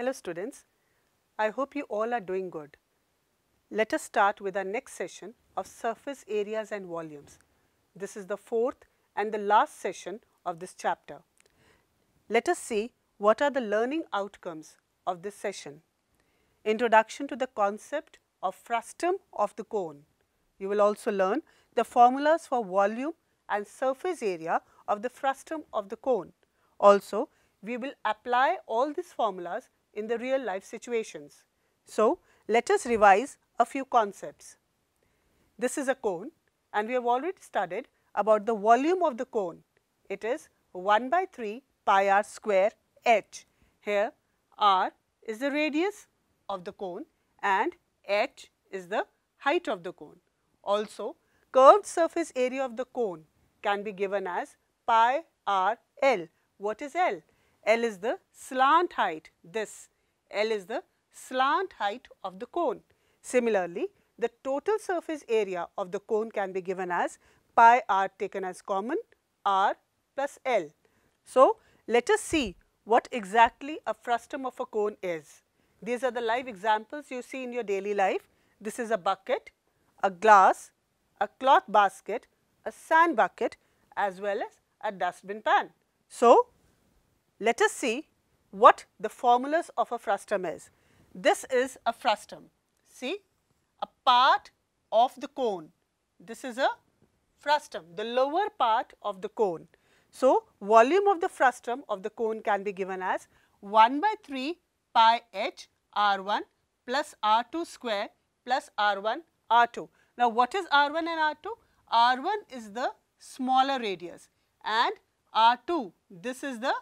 Hello students, I hope you all are doing good. Let us start with our next session of surface areas and volumes. This is the fourth and the last session of this chapter. Let us see what are the learning outcomes of this session. Introduction to the concept of frustum of the cone. You will also learn the formulas for volume and surface area of the frustum of the cone. Also, we will apply all these formulas in the real life situations. So, let us revise a few concepts. This is a cone and we have already studied about the volume of the cone. It is 1 by 3 pi r square h. Here r is the radius of the cone and h is the height of the cone. Also, curved surface area of the cone can be given as pi r l. What is L? L is the slant height, this L is the slant height of the cone. Similarly, the total surface area of the cone can be given as pi r taken as common r plus L. So, let us see what exactly a frustum of a cone is. These are the live examples you see in your daily life. This is a bucket, a glass, a cloth basket, a sand bucket as well as a dustbin pan. So, let us see what the formulas of a frustum is. This is a frustum. See, a part of the cone. This is a frustum, the lower part of the cone. So, volume of the frustum of the cone can be given as 1 by 3 pi h r 1 plus r 2 square plus r 1 r 2. Now, what is r 1 and r 2? r 1 is the smaller radius and r 2 this is the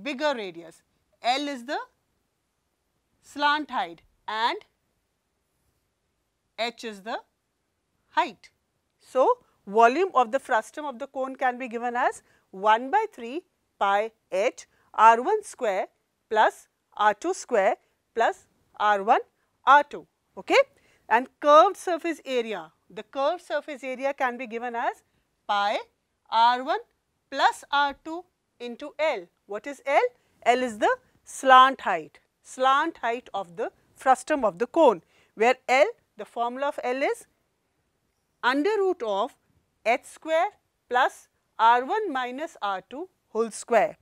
bigger radius. L is the slant height and h is the height. So, volume of the frustum of the cone can be given as 1 by 3 pi h r 1 square plus r 2 square plus r 1 r 2. Okay? And curved surface area, the curved surface area can be given as pi r 1 plus r 2 into L. What is L? L is the slant height, slant height of the frustum of the cone, where L, the formula of L is under root of h square plus r1 minus r2 whole square.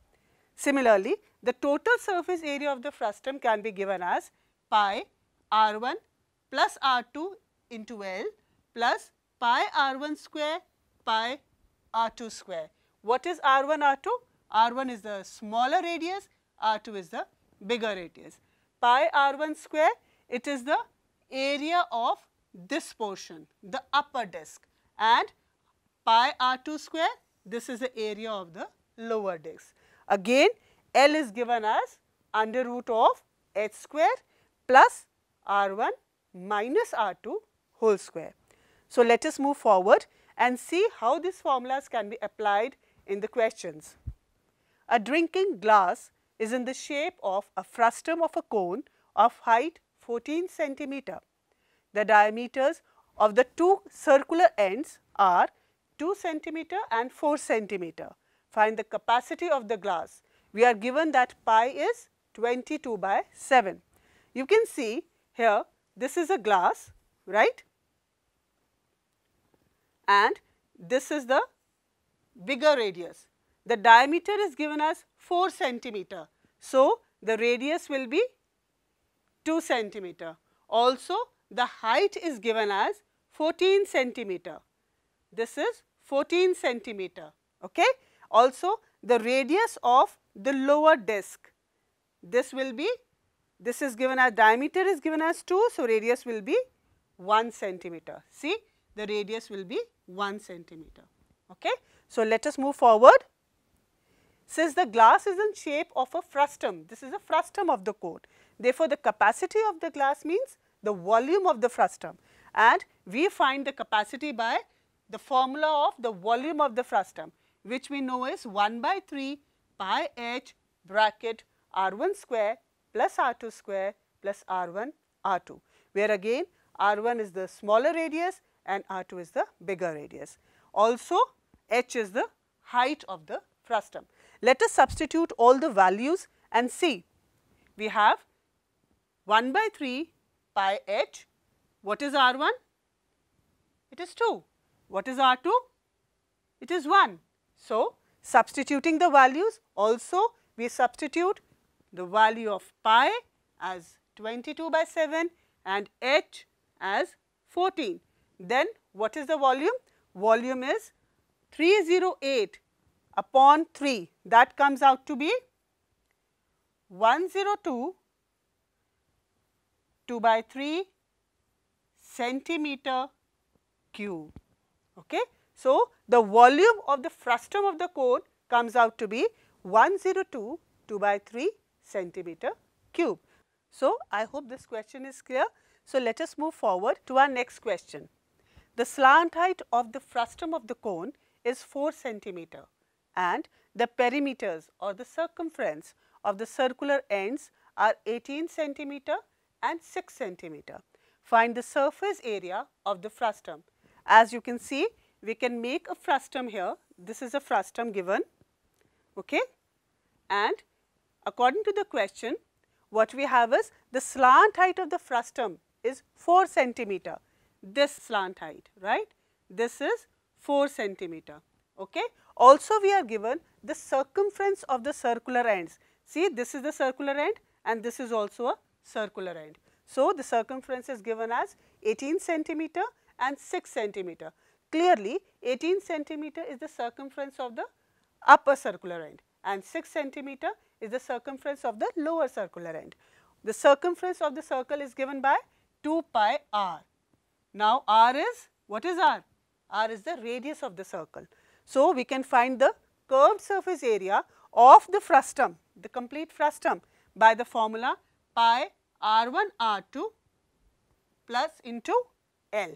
Similarly, the total surface area of the frustum can be given as pi r1 plus r2 into L plus pi r1 square pi r2 square. What is r1 r2? r1 is the smaller radius, r2 is the bigger radius. Pi r1 square, it is the area of this portion, the upper disk and pi r2 square, this is the area of the lower disk. Again, L is given as under root of h square plus r1 minus r2 whole square. So, let us move forward and see how these formulas can be applied in the questions. A drinking glass is in the shape of a frustum of a cone of height 14 centimeter. The diameters of the two circular ends are 2 centimeter and 4 centimeter. Find the capacity of the glass. We are given that pi is 22 by 7. You can see here this is a glass, right? And this is the bigger radius the diameter is given as 4 centimeter. So, the radius will be 2 centimeter. Also, the height is given as 14 centimeter. This is 14 centimeter. Okay? Also, the radius of the lower disc, this will be, this is given as diameter is given as 2. So, radius will be 1 centimeter. See, the radius will be 1 centimeter. Okay? So, let us move forward. Since the glass is in shape of a frustum, this is a frustum of the cone. Therefore, the capacity of the glass means the volume of the frustum and we find the capacity by the formula of the volume of the frustum which we know is 1 by 3 pi h bracket r 1 square plus r 2 square plus r 1 r 2 where again r 1 is the smaller radius and r 2 is the bigger radius. Also h is the height of the frustum. Let us substitute all the values and see. we have 1 by 3 pi h. What is R 1? It is 2. What is R 2? It is 1. So, substituting the values also we substitute the value of pi as 22 by 7 and h as 14. Then what is the volume? Volume is 308 upon 3 that comes out to be 102 2 by 3 centimeter cube. Okay. So, the volume of the frustum of the cone comes out to be 102 2 by 3 centimeter cube. So, I hope this question is clear. So, let us move forward to our next question. The slant height of the frustum of the cone is 4 centimeter and the perimeters or the circumference of the circular ends are 18 centimeter and 6 centimeter. Find the surface area of the frustum. As you can see, we can make a frustum here. This is a frustum given. Okay? And according to the question, what we have is the slant height of the frustum is 4 centimeter. This slant height, right? This is 4 centimeter. Okay? Also, we are given the circumference of the circular ends. See, this is the circular end and this is also a circular end. So, the circumference is given as 18 centimeter and 6 centimeter. Clearly, 18 centimeter is the circumference of the upper circular end and 6 centimeter is the circumference of the lower circular end. The circumference of the circle is given by 2 pi r. Now, r is what is r? r is the radius of the circle. So, we can find the curved surface area of the frustum, the complete frustum by the formula pi r1 r2 plus into L,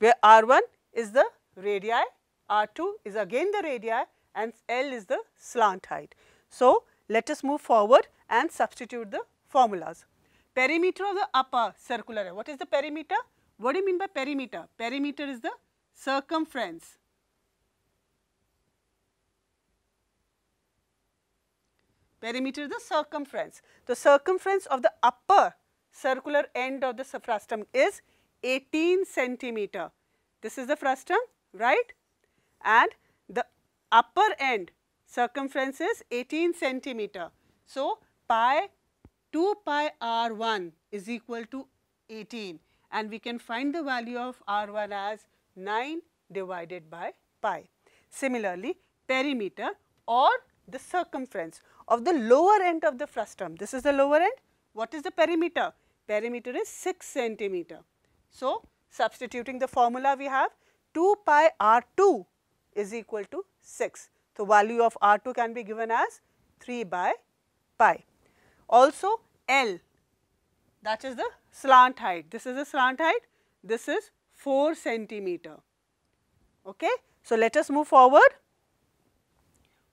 where r1 is the radii, r2 is again the radii and L is the slant height. So, let us move forward and substitute the formulas. Perimeter of the upper circular, what is the perimeter? What do you mean by perimeter? Perimeter is the circumference. Perimeter is the circumference. The circumference of the upper circular end of the frustum is 18 centimeter. This is the frustum, right? And the upper end circumference is 18 centimeter. So, pi 2 pi r 1 is equal to 18 and we can find the value of r 1 as 9 divided by pi. Similarly, perimeter or the circumference of the lower end of the frustum. This is the lower end. What is the perimeter? Perimeter is 6 centimeter. So, substituting the formula we have 2 pi r 2 is equal to 6. So, value of r 2 can be given as 3 by pi. Also L that is the slant height. This is the slant height, this is 4 centimeter. Okay. So, let us move forward.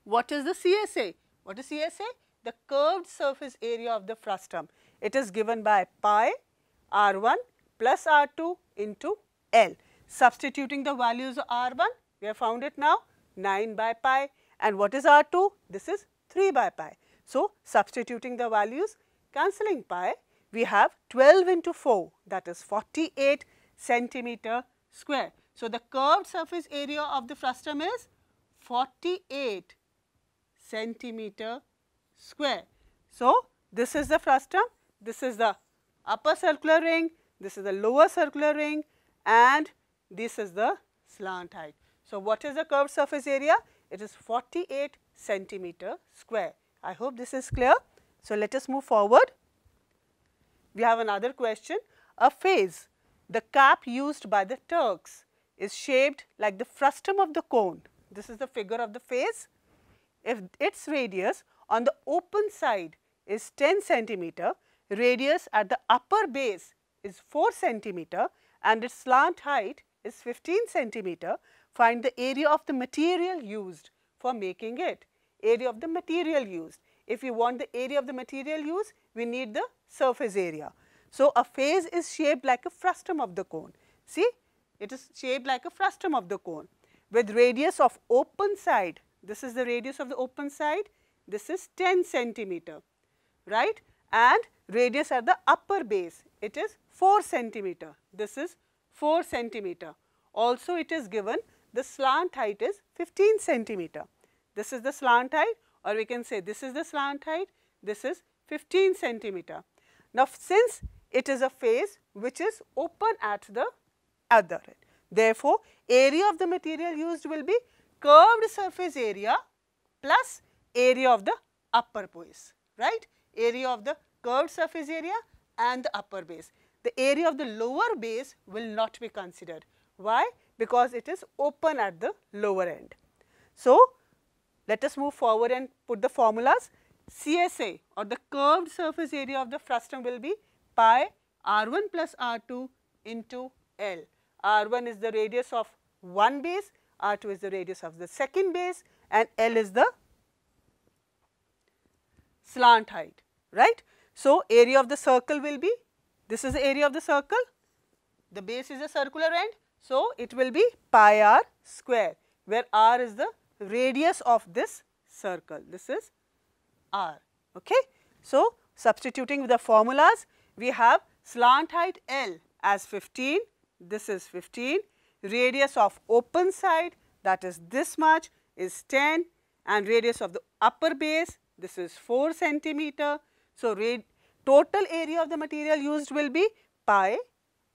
What is the CSA? What is CSA? The curved surface area of the frustum. It is given by pi r1 plus r2 into L. Substituting the values of r1, we have found it now 9 by pi and what is r2? This is 3 by pi. So, substituting the values cancelling pi, we have 12 into 4 that is 48 centimeter square. So, the curved surface area of the frustum is 48 centimeter square. So, this is the frustum, this is the upper circular ring, this is the lower circular ring and this is the slant height. So, what is the curved surface area? It is 48 centimeter square. I hope this is clear. So, let us move forward. We have another question. A fez, the cap used by the Turks is shaped like the frustum of the cone. This is the figure of the fez. If its radius on the open side is 10 centimeter, radius at the upper base is 4 centimeter and its slant height is 15 centimeter, find the area of the material used for making it. Area of the material used. If we want the area of the material used, we need the surface area. So, a fez is shaped like a frustum of the cone. See, it is shaped like a frustum of the cone with radius of open side. This is the radius of the open side. This is 10 centimeter, right? and radius at the upper base it is 4 centimeter. This is 4 centimeter. Also it is given the slant height is 15 centimeter. This is the slant height or we can say this is the slant height, this is 15 centimeter. Now, since it is a fez which is open at the other end, therefore, area of the material used will be curved surface area plus area of the upper base, right? Area of the curved surface area and the upper base. The area of the lower base will not be considered. Why? Because it is open at the lower end. So, let us move forward and put the formulas. CSA or the curved surface area of the frustum will be pi r1 plus r2 into L. r1 is the radius of one base, r2 is the radius of the second base and L is the slant height, right. So, area of the circle will be, this is the area of the circle, the base is a circular end. So, it will be pi r square, where r is the radius of this circle, this is r. Okay. So, substituting with the formulas, we have slant height L as 15, this is 15, radius of open side that is this much is 10 and radius of the upper base this is 4 centimeter. So, total area of the material used will be pi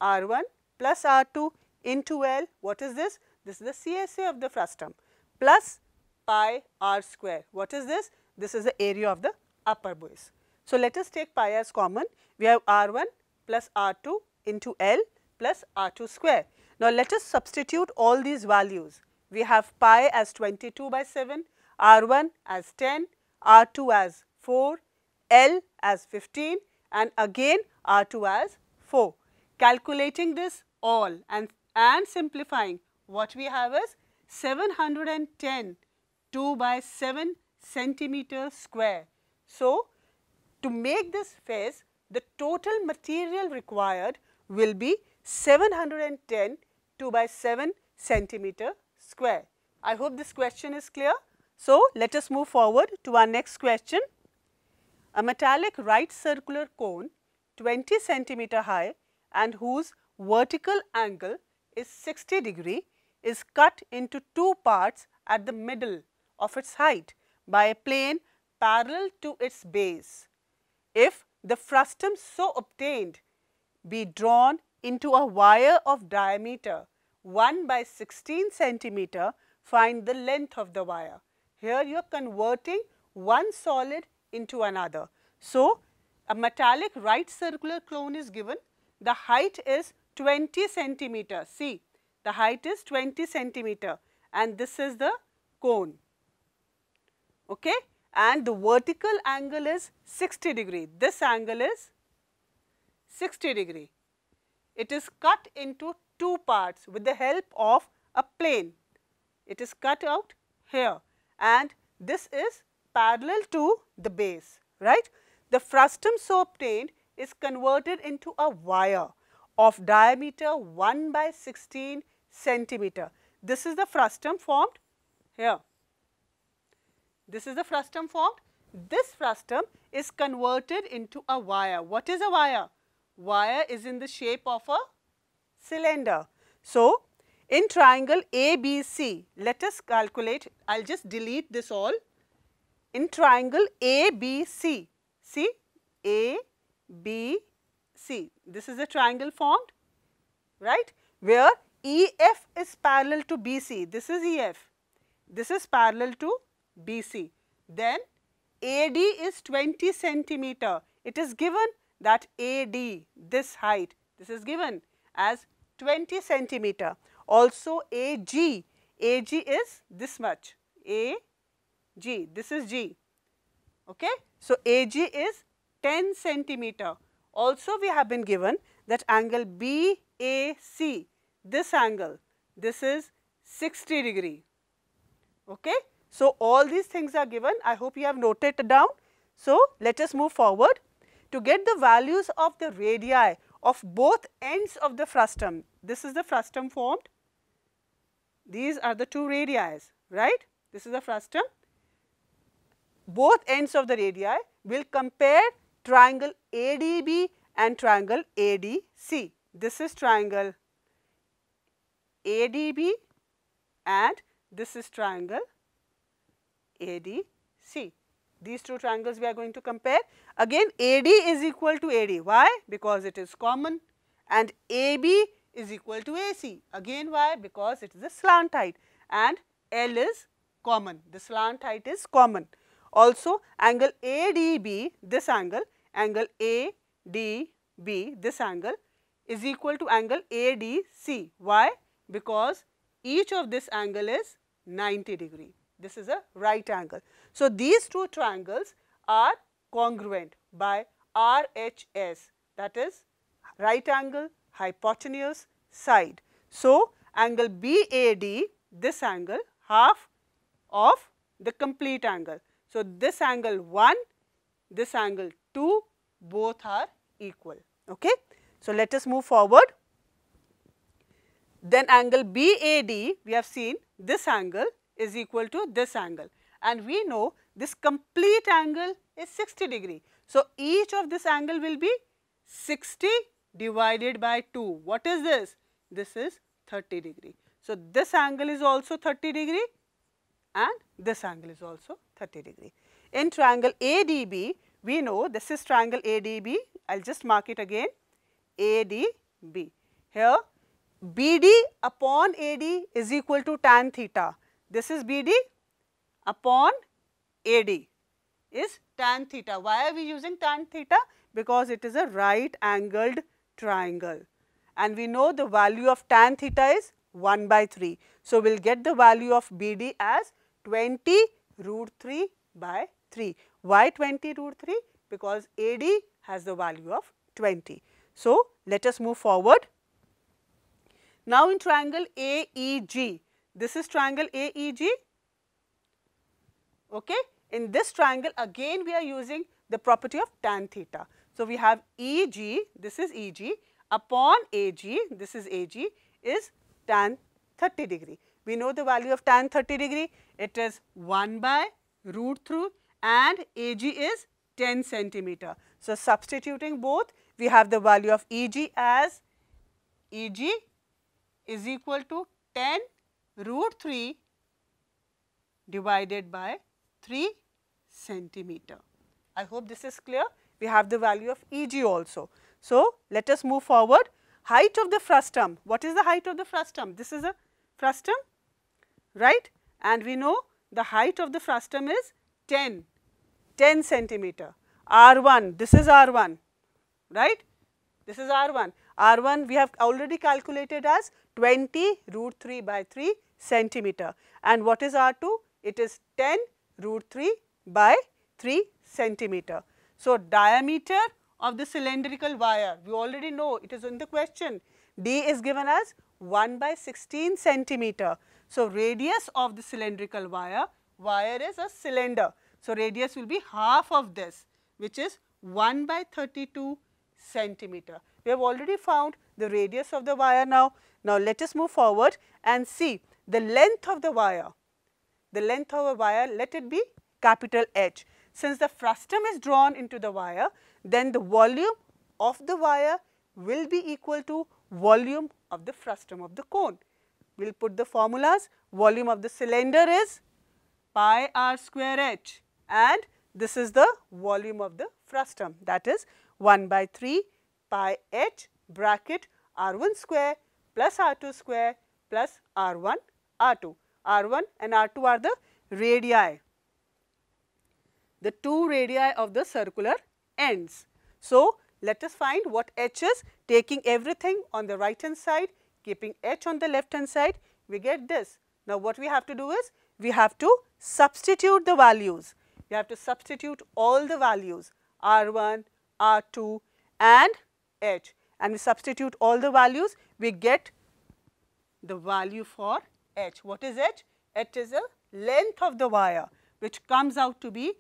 r1 plus r2 into L. What is this? This is the CSA of the frustum plus pi r square. What is this? This is the area of the upper base. So, let us take pi as common. We have r1 plus r2 into L plus r2 square. Now, let us substitute all these values. We have pi as 22 by 7, r1 as 10, R2 as 4, L as 15 and again R2 as 4. Calculating this all and, and simplifying what we have is 710 2 by 7 centimeter square. So, to make this fez the total material required will be 710 2 by 7 centimeter square. I hope this question is clear. So, let us move forward to our next question. A metallic right circular cone 20 centimeter high and whose vertical angle is 60 degree is cut into two parts at the middle of its height by a plane parallel to its base. If the frustum so obtained be drawn into a wire of diameter 1 by 16 centimeter, find the length of the wire. Here you are converting one solid into another. So, a metallic right circular cone is given. The height is 20 centimeter. See, the height is 20 centimeter and this is the cone. Okay? And the vertical angle is 60 degree. This angle is 60 degree. It is cut into two parts with the help of a plane. It is cut out here and this is parallel to the base, right. The frustum so obtained is converted into a wire of diameter 1 by 16 centimeter. This is the frustum formed here. This is the frustum formed. This frustum is converted into a wire. What is a wire? Wire is in the shape of a cylinder. So, in triangle ABC, let us calculate, I will just delete this all. In triangle ABC, see ABC, this is a triangle formed, right, where EF is parallel to BC, this is EF, this is parallel to BC. Then AD is 20 centimeter, it is given that AD, this height, this is given as 20 centimeter also AG, AG is this much, AG, this is G. Okay? So, AG is 10 centimeter. Also, we have been given that angle BAC, this angle, this is 60 degree. Okay? So, all these things are given. I hope you have noted down. So, let us move forward. To get the values of the radii of both ends of the frustum, this is the frustum formed these are the two radii, right? This is the frustum. Both ends of the radii will compare triangle ADB and triangle ADC. This is triangle ADB and this is triangle ADC. These two triangles we are going to compare. Again AD is equal to AD. Why? Because it is common and AB is equal to AC. Again why? Because it is a slant height and L is common. The slant height is common. Also angle ADB, this angle, angle ADB, this angle is equal to angle ADC. Why? Because each of this angle is 90 degree. This is a right angle. So, these two triangles are congruent by RHS that is right angle, hypotenuse, side. So, angle BAD this angle half of the complete angle. So, this angle 1, this angle 2 both are equal. Okay? So, let us move forward. Then angle BAD we have seen this angle is equal to this angle and we know this complete angle is 60 degree. So, each of this angle will be 60 divided by 2. What is this? This is 30 degree. So, this angle is also 30 degree and this angle is also 30 degree. In triangle ADB, we know this is triangle ADB. I will just mark it again ADB. Here BD upon AD is equal to tan theta. This is BD upon AD is tan theta. Why are we using tan theta? Because it is a right angled triangle and we know the value of tan theta is 1 by 3. So, we will get the value of BD as 20 root 3 by 3. Why 20 root 3? Because AD has the value of 20. So, let us move forward. Now, in triangle AEG, this is triangle AEG. Okay. In this triangle again we are using the property of tan theta. So, we have EG, this is EG upon AG, this is AG is tan 30 degree. We know the value of tan 30 degree, it is 1 by root through and AG is 10 centimeter. So, substituting both we have the value of EG as EG is equal to 10 root 3 divided by 3 centimeter. I hope this is clear. We have the value of EG also. So, let us move forward. Height of the frustum. What is the height of the frustum? This is a frustum, right? And we know the height of the frustum is 10, 10 centimeter. R1, this is R1, right? This is R1. R1 we have already calculated as 20 root 3 by 3 centimeter. And what is R2? It is 10 root 3 by 3 centimeter. So, diameter of the cylindrical wire, we already know it is in the question. D is given as 1 by 16 centimeter. So, radius of the cylindrical wire, wire is a cylinder. So, radius will be half of this which is 1 by 32 centimeter. We have already found the radius of the wire now. Now, let us move forward and see the length of the wire. The length of a wire, let it be capital H. Since the frustum is drawn into the wire, then the volume of the wire will be equal to volume of the frustum of the cone. We will put the formulas. Volume of the cylinder is pi r square h and this is the volume of the frustum that is 1 by 3 pi h bracket r1 square plus r2 square plus r1 r2. r1 and r2 are the radii, the two radii of the circular ends. So, let us find what h is taking everything on the right hand side keeping h on the left hand side we get this. Now, what we have to do is we have to substitute the values. We have to substitute all the values r1, r2 and h and we substitute all the values we get the value for h. What is h? h is the length of the wire which comes out to be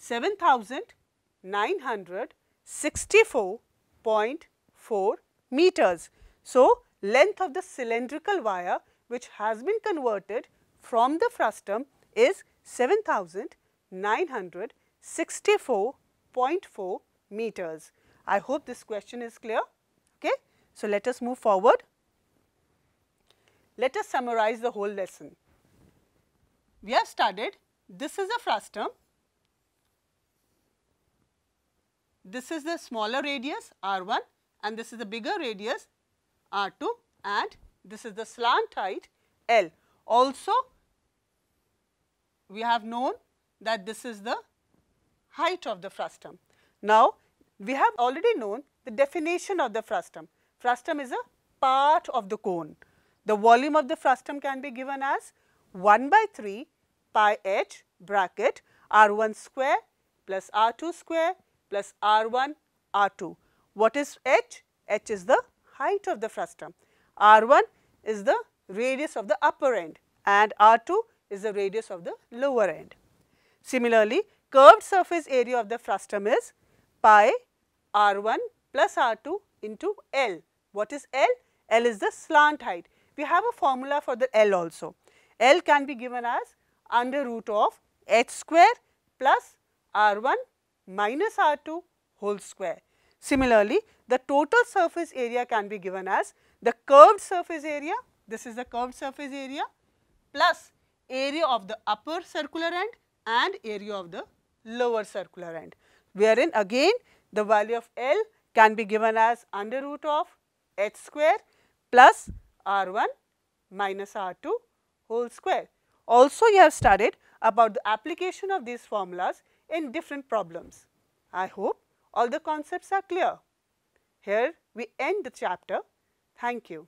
7964.4 meters. So, length of the cylindrical wire which has been converted from the frustum is 7964.4 meters. I hope this question is clear. Okay? So, let us move forward. Let us summarize the whole lesson. We have studied this is a frustum, this is the smaller radius R1 and this is the bigger radius R2 and this is the slant height L. Also, we have known that this is the height of the frustum. Now, we have already known the definition of the frustum. Frustum is a part of the cone. The volume of the frustum can be given as 1 by 3 pi h bracket r1 square plus r2 square plus r1 r2. What is h? h is the height of the frustum. r1 is the radius of the upper end and r2 is the radius of the lower end. Similarly, curved surface area of the frustum is pi r1 plus r2 into L. What is L? L is the slant height. We have a formula for the L also. L can be given as under root of h square plus r1 minus r2 whole square. Similarly, the total surface area can be given as the curved surface area, this is the curved surface area plus area of the upper circular end and area of the lower circular end. Wherein again the value of L can be given as under root of h square plus r1 minus r2 whole square. Also you have studied about the application of these formulas in different problems. I hope all the concepts are clear. Here we end the chapter. Thank you.